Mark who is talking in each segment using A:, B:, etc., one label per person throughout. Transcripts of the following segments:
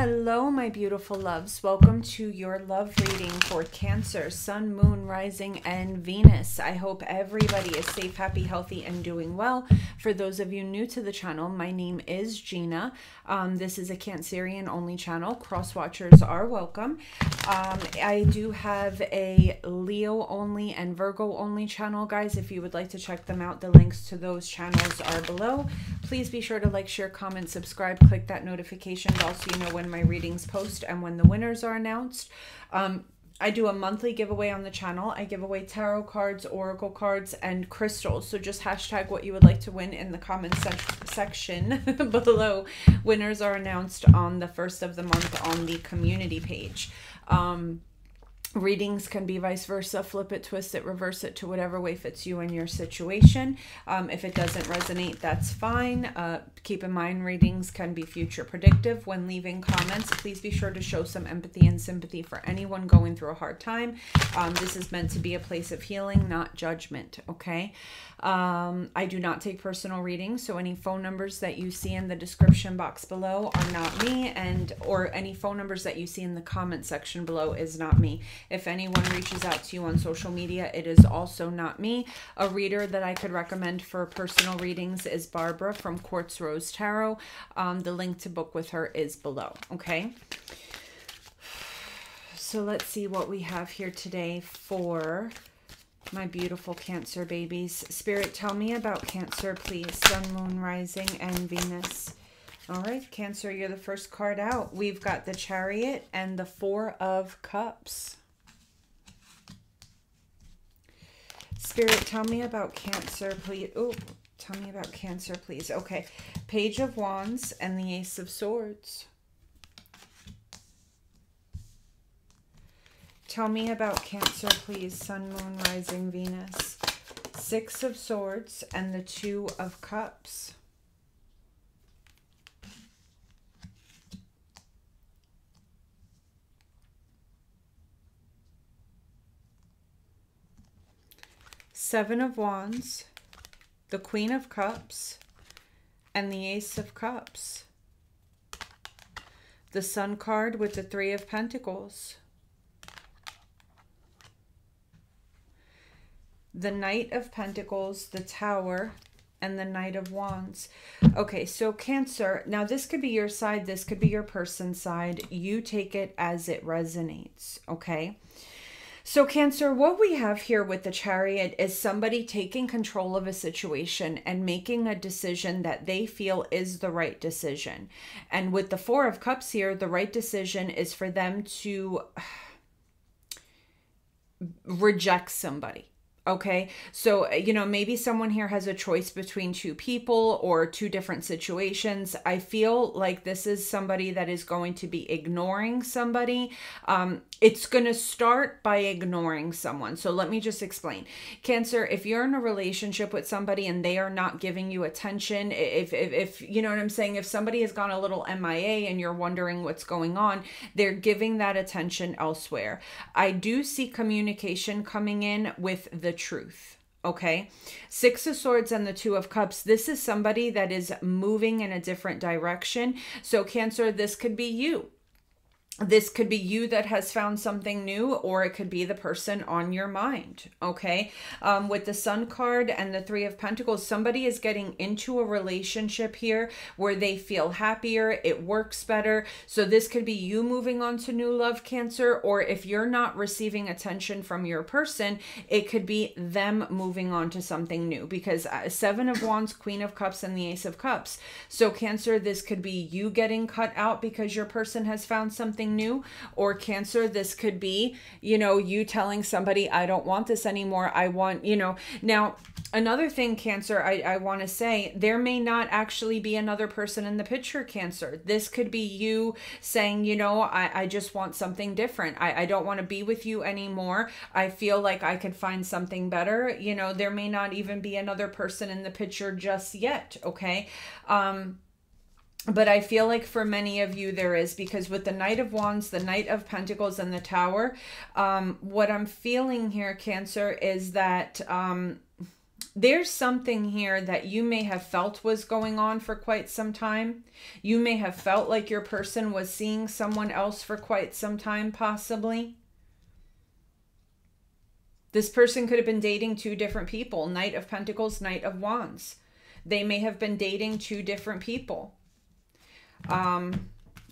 A: Hello, my beautiful loves. Welcome to your love reading for Cancer, Sun, Moon, Rising, and Venus. I hope everybody is safe, happy, healthy, and doing well. For those of you new to the channel, my name is Gina. Um, this is a Cancerian only channel. Cross watchers are welcome. Um, I do have a Leo only and Virgo only channel, guys. If you would like to check them out, the links to those channels are below. Please be sure to like, share, comment, subscribe, click that notification bell so you know when my readings post and when the winners are announced. Um, I do a monthly giveaway on the channel. I give away tarot cards, oracle cards, and crystals. So just hashtag what you would like to win in the comment section below. Winners are announced on the first of the month on the community page. Um, Readings can be vice versa. Flip it, twist it, reverse it to whatever way fits you and your situation. Um, if it doesn't resonate, that's fine. Uh, keep in mind, readings can be future predictive. When leaving comments, please be sure to show some empathy and sympathy for anyone going through a hard time. Um, this is meant to be a place of healing, not judgment, okay? Um, I do not take personal readings, so any phone numbers that you see in the description box below are not me, and or any phone numbers that you see in the comment section below is not me. If anyone reaches out to you on social media, it is also not me. A reader that I could recommend for personal readings is Barbra from Quartz Rose Tarot. Um, the link to book with her is below, okay? So let's see what we have here today for my beautiful Cancer babies. Spirit, tell me about Cancer, please. Sun, Moon, Rising, and Venus. All right, Cancer, you're the first card out. We've got the Chariot and the Four of Cups. Spirit, tell me about Cancer, please. Oh, tell me about Cancer, please. Okay, Page of Wands and the Ace of Swords. Tell me about Cancer, please. Sun, Moon, Rising, Venus. Six of Swords and the Two of Cups. Seven of Wands, the Queen of Cups, and the Ace of Cups. The Sun card with the Three of Pentacles. the Knight of Pentacles, the Tower, and the Knight of Wands. Okay, so Cancer, now this could be your side, this could be your person's side. You take it as it resonates, okay? So Cancer, what we have here with the Chariot is somebody taking control of a situation and making a decision that they feel is the right decision. And with the Four of Cups here, the right decision is for them to reject somebody Okay, so you know, maybe someone here has a choice between two people or two different situations. I feel like this is somebody that is going to be ignoring somebody. Um, it's going to start by ignoring someone. So let me just explain. Cancer, if you're in a relationship with somebody and they are not giving you attention, if, if, if you know what I'm saying, if somebody has gone a little MIA and you're wondering what's going on, they're giving that attention elsewhere. I do see communication coming in with the the truth. Okay. Six of Swords and the Two of Cups. This is somebody that is moving in a different direction. So, Cancer, this could be you this could be you that has found something new or it could be the person on your mind okay? Um, with the sun card and the three of pentacles somebody is getting into a relationship here where they feel happier it works better. So this could be you moving on to new love cancer or if you're not receiving attention from your person it could be them moving on to something new because uh, seven of wands queen of cups and the ace of cups. So cancer this could be you getting cut out because your person has found something something new or cancer this could be you know you telling somebody i don't want this anymore. I want you know. Now another thing cancer i, I want to say there may not actually be another person in the picture cancer. This could be you saying you know i, I just want something different. I, I don't want to be with you anymore. I feel like i could find something better. You know there may not even be another person in the picture just yet okay? Um but I feel like for many of you there is because with the Knight of Wands, the Knight of Pentacles, and the Tower, um, what I'm feeling here, Cancer, is that um, there's something here that you may have felt was going on for quite some time. You may have felt like your person was seeing someone else for quite some time, possibly. This person could have been dating two different people Knight of Pentacles, Knight of Wands. They may have been dating two different people. Um,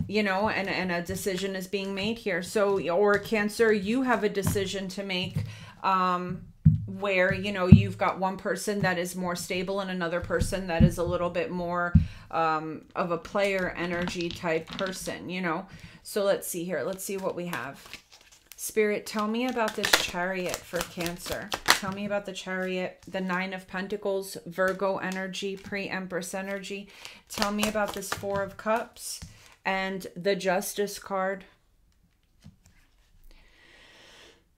A: you know, and, and a decision is being made here. So, or Cancer, you have a decision to make. Um, where you know you've got one person that is more stable and another person that is a little bit more um, of a player energy type person you know so let's see here let's see what we have spirit tell me about this chariot for cancer tell me about the chariot the nine of pentacles virgo energy pre-empress energy tell me about this four of cups and the justice card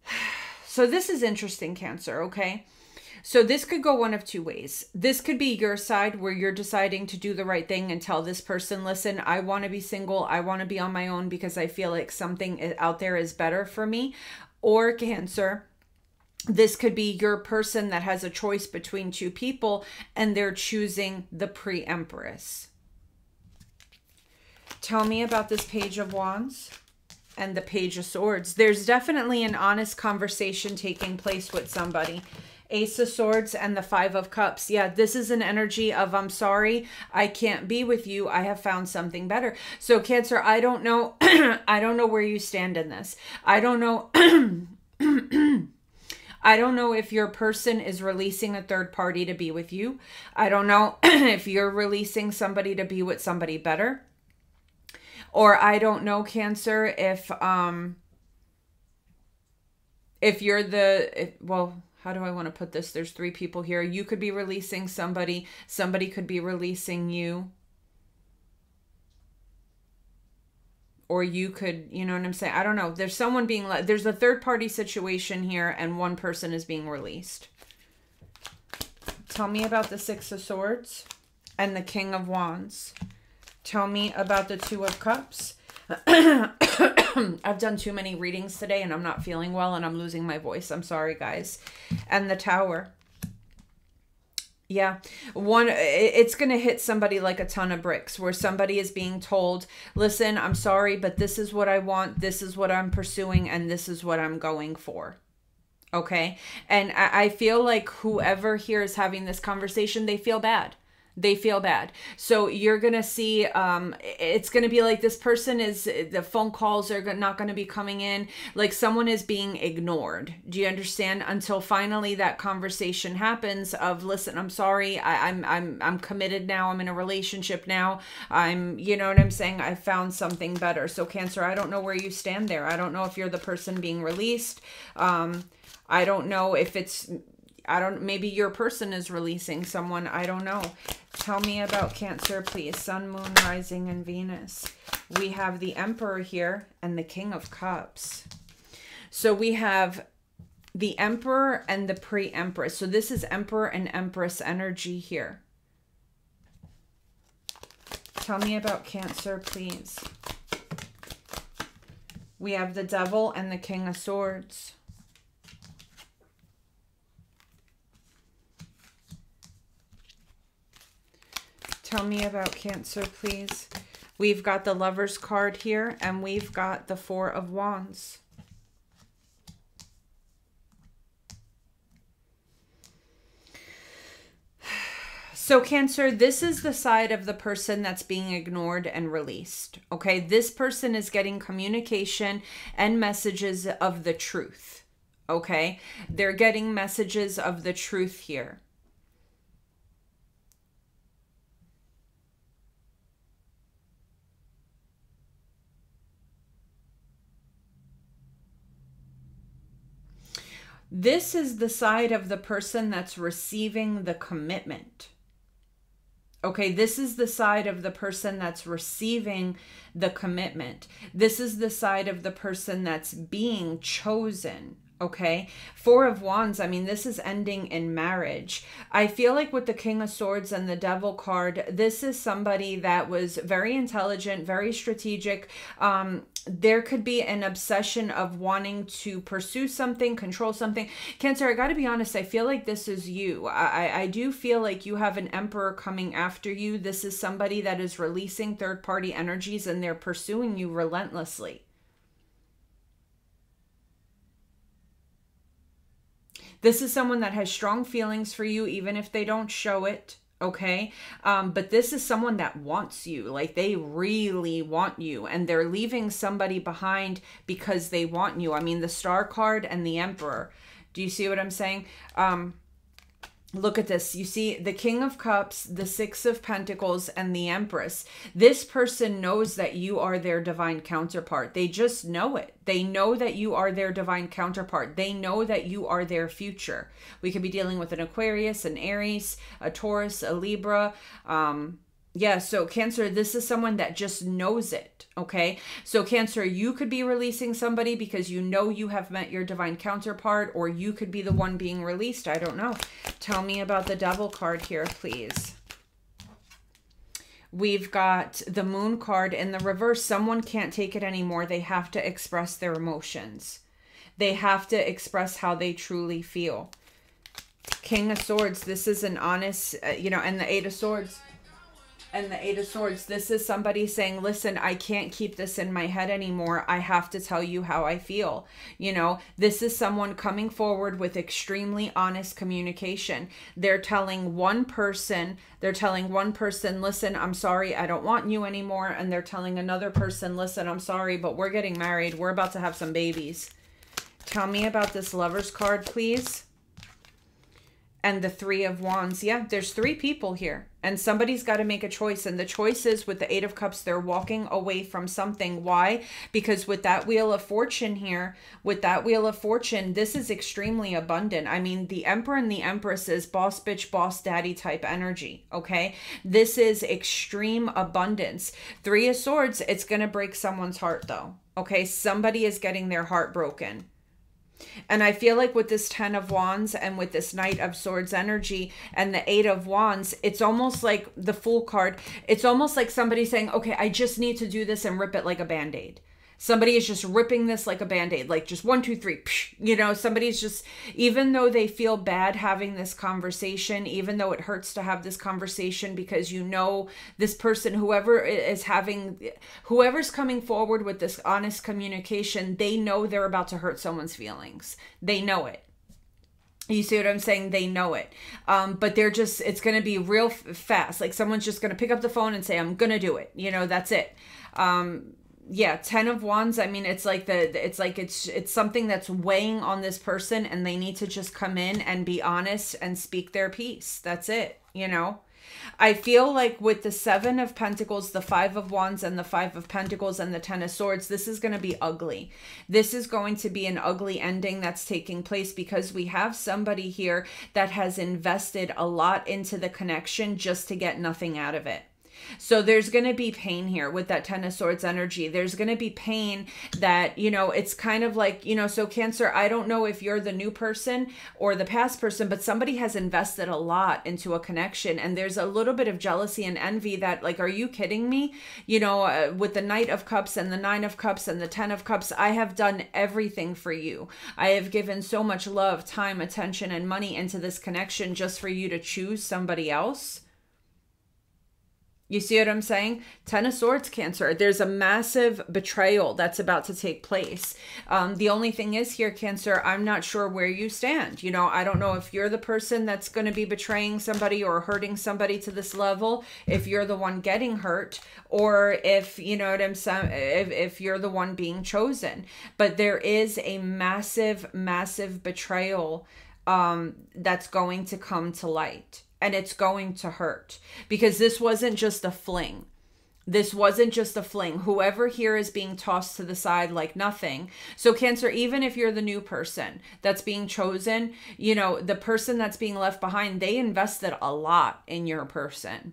A: So this is interesting, Cancer, okay? So this could go one of two ways. This could be your side where you're deciding to do the right thing and tell this person, listen, I want to be single. I want to be on my own because I feel like something out there is better for me. Or Cancer, this could be your person that has a choice between two people and they're choosing the pre empress. Tell me about this Page of Wands and the Page of Swords. There's definitely an honest conversation taking place with somebody. Ace of Swords and the Five of Cups. Yeah, this is an energy of I'm sorry, I can't be with you. I have found something better. So Cancer, I don't know I don't know where you stand in this. I don't know I don't know if your person is releasing a third party to be with you. I don't know if you're releasing somebody to be with somebody better or I don't know cancer if um if you're the if, well how do I want to put this? There's three people here. You could be releasing somebody, somebody could be releasing you. Or you could, you know what I'm saying? I don't know. There's someone being let, there's a third party situation here, and one person is being released. Tell me about the Six of Swords and the King of Wands. Tell me about the Two of Cups. I've done too many readings today and I'm not feeling well and I'm losing my voice. I'm sorry, guys. And the Tower. Yeah, one it's going to hit somebody like a ton of bricks where somebody is being told, "Listen, I'm sorry, but this is what I want, this is what I'm pursuing and this is what I'm going for." Okay? And I feel like whoever here is having this conversation, they feel bad they feel bad. So you're gonna see um it's gonna be like this person is the phone calls are not gonna be coming in. Like someone is being ignored. Do you understand? Until finally that conversation happens of listen i'm sorry. I, i'm i'm i'm committed now. I'm in a relationship now. I'm you know what i'm saying? I found something better. So cancer i don't know where you stand there. I don't know if you're the person being released. Um I don't know if it's I don't maybe your person is releasing someone. I don't know. Tell me about Cancer, please. Sun, Moon, Rising, and Venus. We have the Emperor here and the King of Cups. So we have the Emperor and the Pre-Empress. So this is Emperor and Empress energy here. Tell me about Cancer, please. We have the Devil and the King of Swords. Tell me about Cancer, please. We've got the Lover's card here, and we've got the Four of Wands. So, Cancer, this is the side of the person that's being ignored and released. Okay, this person is getting communication and messages of the truth. Okay, they're getting messages of the truth here. This is the side of the person that's receiving the commitment. Okay, this is the side of the person that's receiving the commitment. This is the side of the person that's being chosen. Okay. Four of Wands, I mean, this is ending in marriage. I feel like with the King of Swords and the Devil card, this is somebody that was very intelligent, very strategic. Um, there could be an obsession of wanting to pursue something, control something. Cancer, I got to be honest, I feel like this is you. I, I do feel like you have an emperor coming after you. This is somebody that is releasing third party energies and they're pursuing you relentlessly. This is someone that has strong feelings for you, even if they don't show it. Okay. Um, but this is someone that wants you. Like they really want you. And they're leaving somebody behind because they want you. I mean, the star card and the emperor. Do you see what I'm saying? Um, look at this. You see the king of cups the six of pentacles and the empress. This person knows that you are their divine counterpart. They just know it. They know that you are their divine counterpart. They know that you are their future. We could be dealing with an aquarius an aries a taurus a libra um yeah, so Cancer, this is someone that just knows it, okay? So, Cancer, you could be releasing somebody because you know you have met your divine counterpart, or you could be the one being released. I don't know. Tell me about the Devil card here, please. We've got the Moon card in the reverse. Someone can't take it anymore. They have to express their emotions, they have to express how they truly feel. King of Swords, this is an honest, uh, you know, and the Eight of Swords and the Eight of Swords. This is somebody saying, listen, I can't keep this in my head anymore. I have to tell you how I feel. You know, this is someone coming forward with extremely honest communication. They're telling one person, they're telling one person, listen, I'm sorry, I don't want you anymore. And they're telling another person, listen, I'm sorry, but we're getting married. We're about to have some babies. Tell me about this lover's card, please and the three of wands. Yeah there's three people here and somebody's got to make a choice and the choice is with the eight of cups they're walking away from something. Why? Because with that wheel of fortune here with that wheel of fortune this is extremely abundant. I mean the emperor and the empress is boss bitch boss daddy type energy okay? This is extreme abundance. Three of swords it's to break someone's heart though okay? Somebody is getting their heart broken and I feel like with this 10 of wands and with this knight of swords energy and the 8 of wands, it's almost like the fool card. It's almost like somebody saying, "Okay, I just need to do this and rip it like a band-aid." Somebody is just ripping this like a band-aid like just one two three psh, you know somebody's just even though they feel bad having this conversation even though it hurts to have this conversation because you know this person whoever is having whoever's coming forward with this honest communication they know they're about to hurt someone's feelings they know it you see what I'm saying? They know it. Um, but they're just, it's going to be real fast. Like someone's just going to pick up the phone and say, I'm going to do it. You know, that's it. Um, yeah 10 of wands i mean it's like the it's like it's it's something that's weighing on this person and they need to just come in and be honest and speak their piece that's it you know I feel like with the Seven of Pentacles, the Five of Wands, and the Five of Pentacles, and the Ten of Swords, this is going to be ugly. This is going to be an ugly ending that's taking place because we have somebody here that has invested a lot into the connection just to get nothing out of it. So there's going to be pain here with that Ten of Swords energy. There's going to be pain that, you know, it's kind of like, you know, so Cancer, I don't know if you're the new person or the past person, but somebody has invested a lot into a connection. And there's a little bit of jealousy and envy that, like, are you kidding me? You know, uh, with the Knight of Cups and the Nine of Cups and the Ten of Cups, I have done everything for you. I have given so much love, time, attention, and money into this connection just for you to choose somebody else you see what I'm saying? Ten of Swords, Cancer. There's a massive betrayal that's about to take place. Um, the only thing is here, Cancer, I'm not sure where you stand. You know, I don't know if you're the person that's going to be betraying somebody or hurting somebody to this level, if you're the one getting hurt, or if, you know what I'm saying, if, if you're the one being chosen. But there is a massive, massive betrayal um, that's going to come to light and it's going to hurt because this wasn't just a fling. This wasn't just a fling. Whoever here is being tossed to the side like nothing. So, Cancer, even if you're the new person that's being chosen, you know, the person that's being left behind, they invested a lot in your person.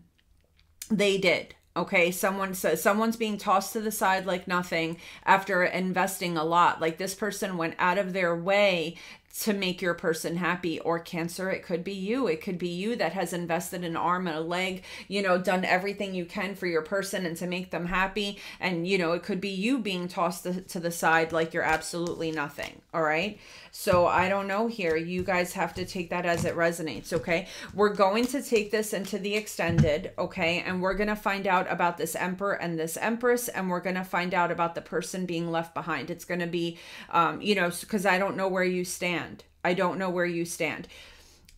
A: They did okay someone says someone's being tossed to the side like nothing after investing a lot like this person went out of their way to make your person happy or cancer it could be you. It could be you that has invested an arm and a leg you know done everything you can for your person and to make them happy. And you know it could be you being tossed to, to the side like you're absolutely nothing all right? So i don't know here. You guys have to take that as it resonates okay? We're going to take this into the extended okay? And we're going to find out about this emperor and this empress and we're going to find out about the person being left behind. It's going to be um you know because i don't know where you stand I don't know where you stand.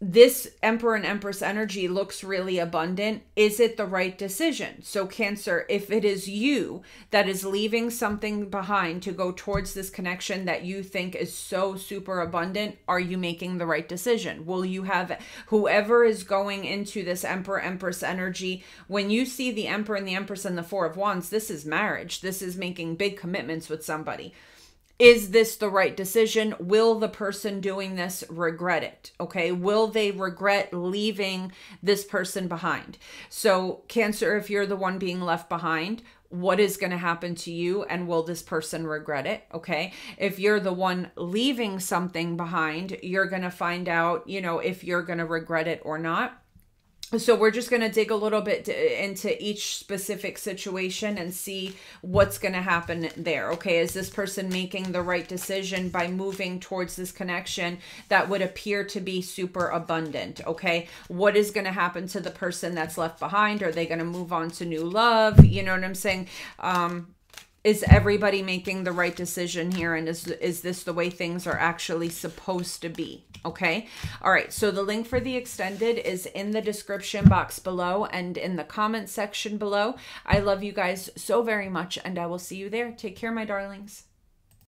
A: This Emperor and Empress energy looks really abundant. Is it the right decision? So, Cancer, if it is you that is leaving something behind to go towards this connection that you think is so super abundant, are you making the right decision? Will you have whoever is going into this Emperor Empress energy? When you see the Emperor and the Empress and the Four of Wands, this is marriage. This is making big commitments with somebody is this the right decision? Will the person doing this regret it? Okay. Will they regret leaving this person behind? So, Cancer, if you're the one being left behind, what is going to happen to you and will this person regret it okay if you're the one leaving something behind you're going to find out you know if you're going to regret it or not so we're just going to dig a little bit into each specific situation and see what's going to happen there okay? Is this person making the right decision by moving towards this connection that would appear to be super abundant okay? What is going to happen to the person that's left behind? Are they going to move on to new love? You know what i'm saying? Um is everybody making the right decision here? And is is this the way things are actually supposed to be? Okay? All right. So the link for the extended is in the description box below and in the comment section below. I love you guys so very much and i will see you there. Take care my darlings